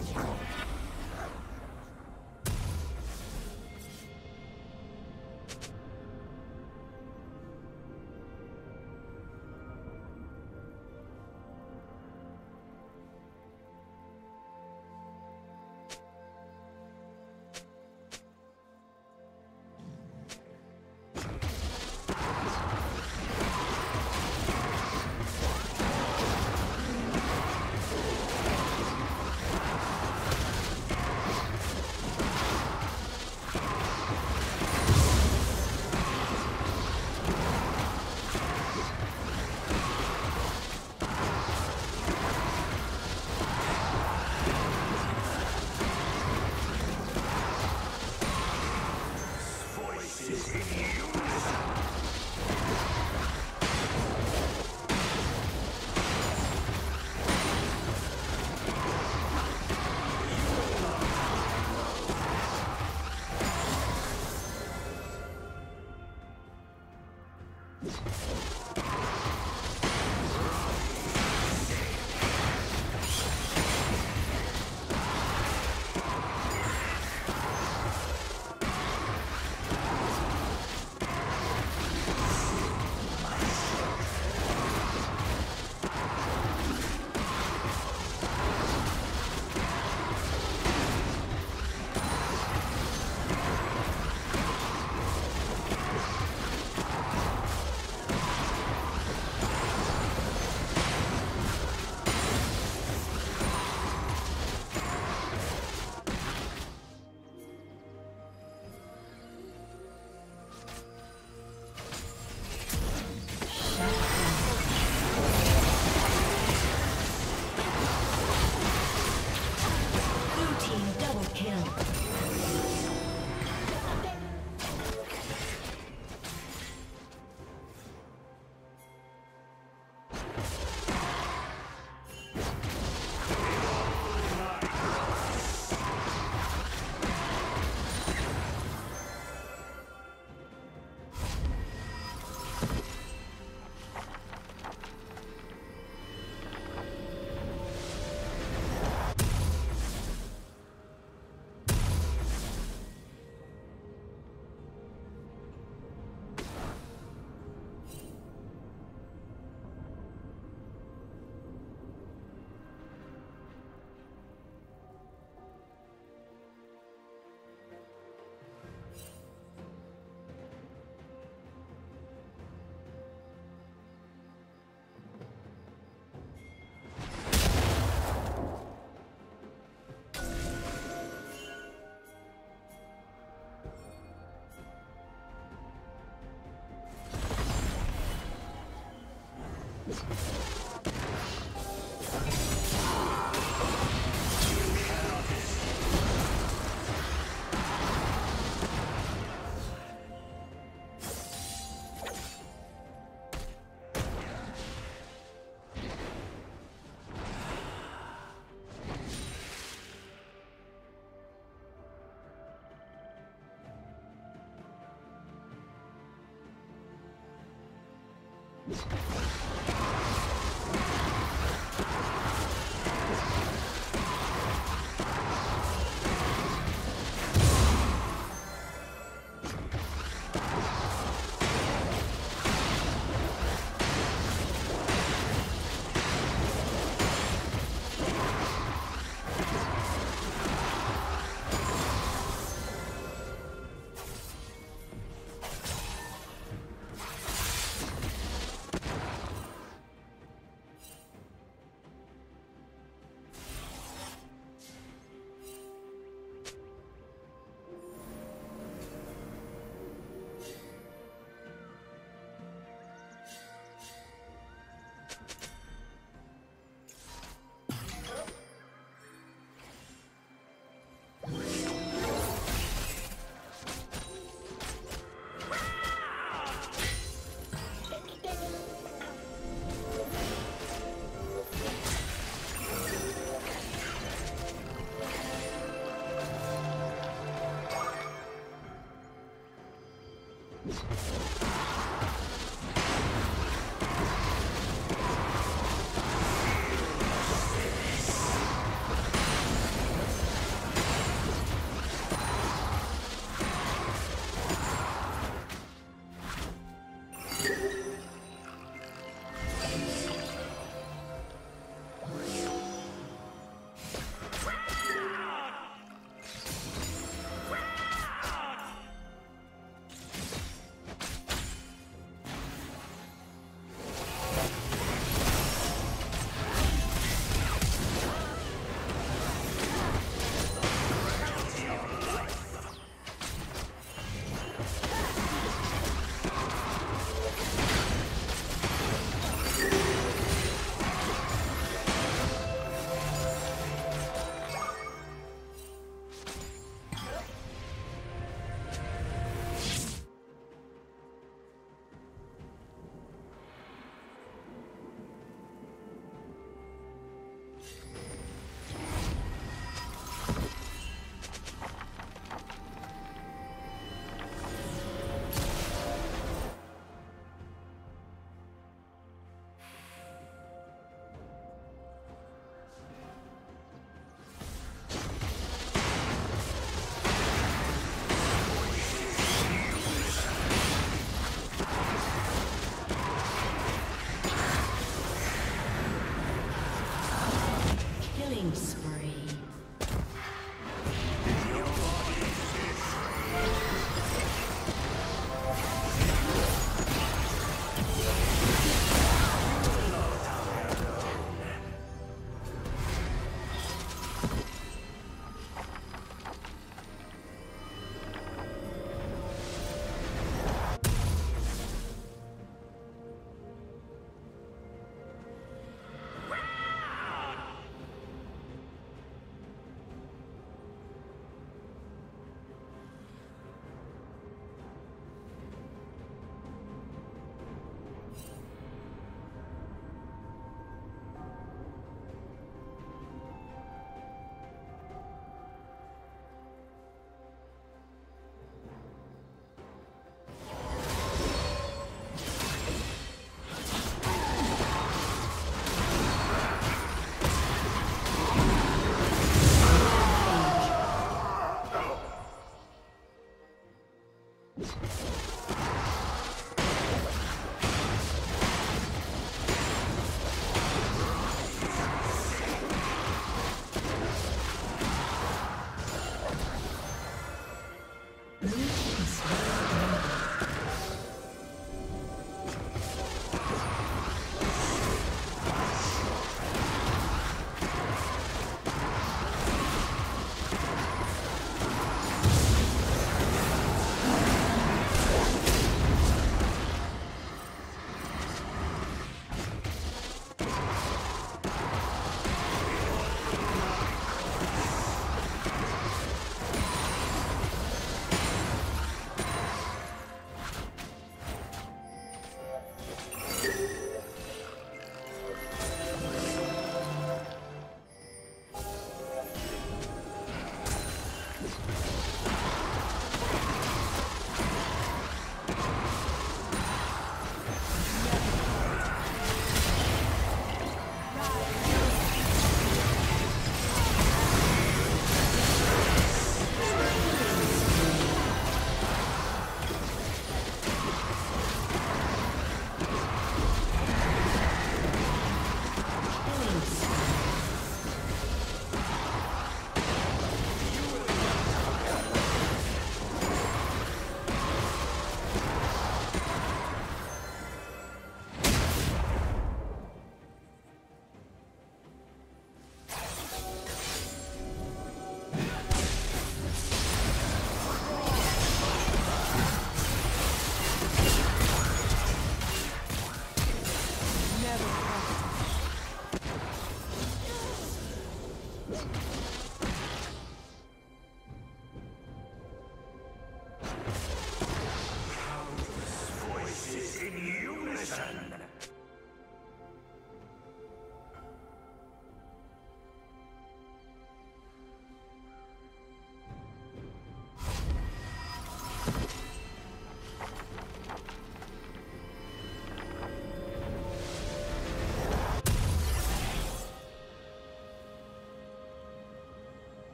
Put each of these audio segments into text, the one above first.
Yeah.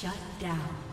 Shut down.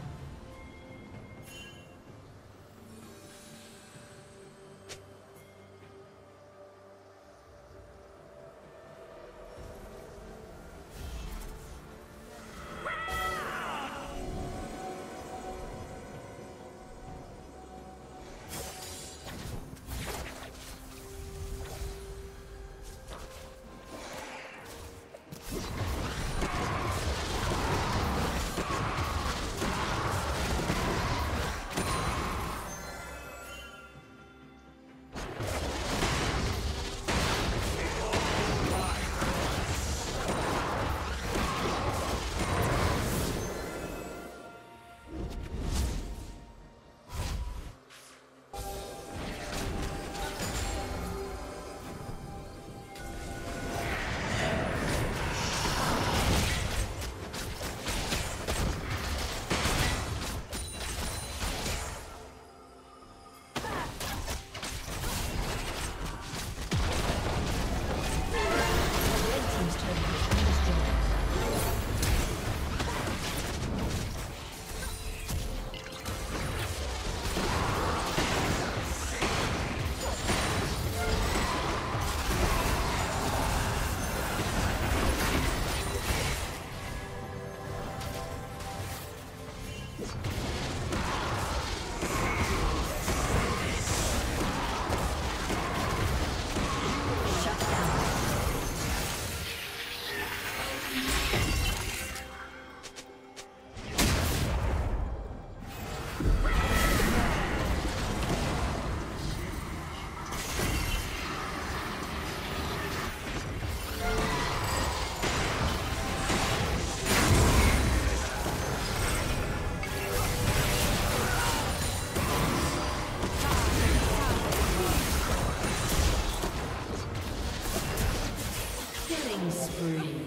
free.